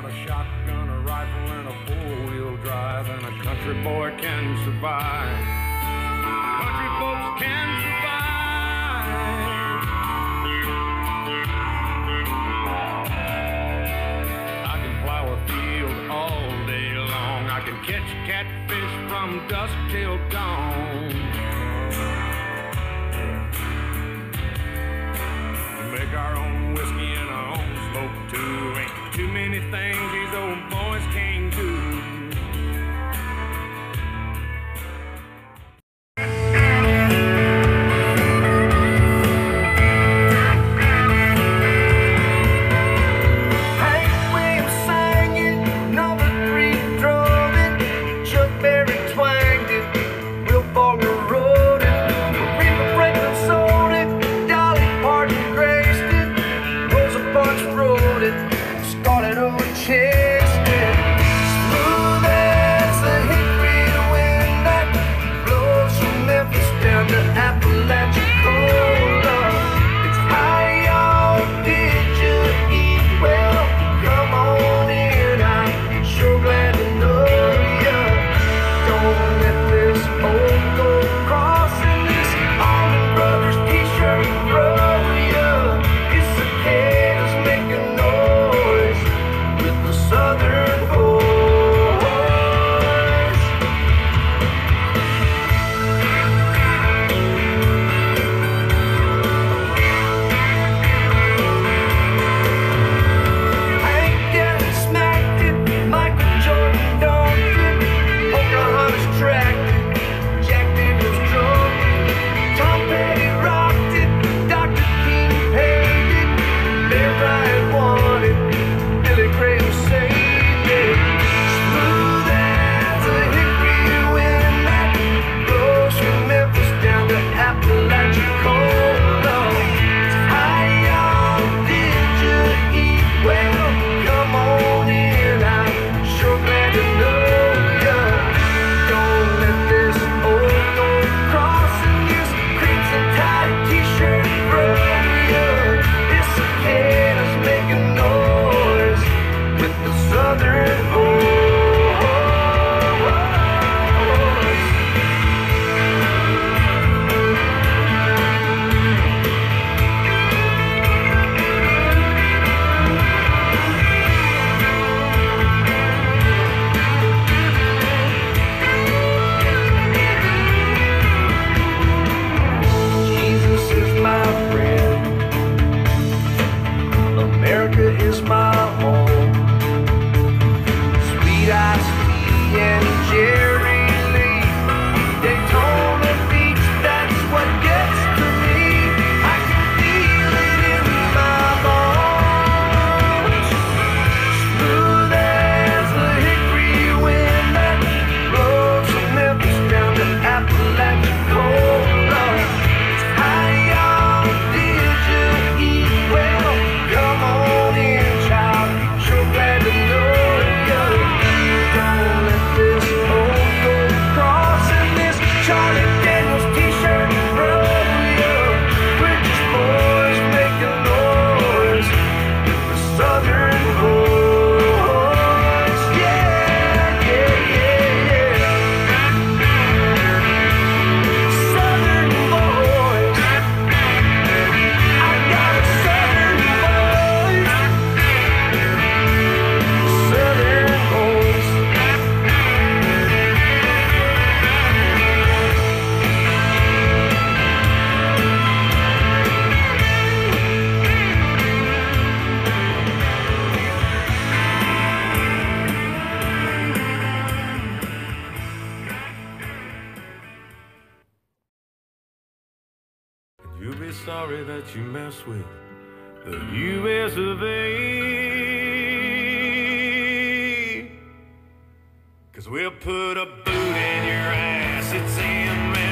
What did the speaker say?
got a shotgun, a rifle, and a four-wheel drive, and a country boy can survive. Country folks can survive. I can plow a field all day long. I can catch catfish from dusk till dawn. You'll be sorry that you mess with the U.S. of A. Cause we'll put a boot in your ass, it's in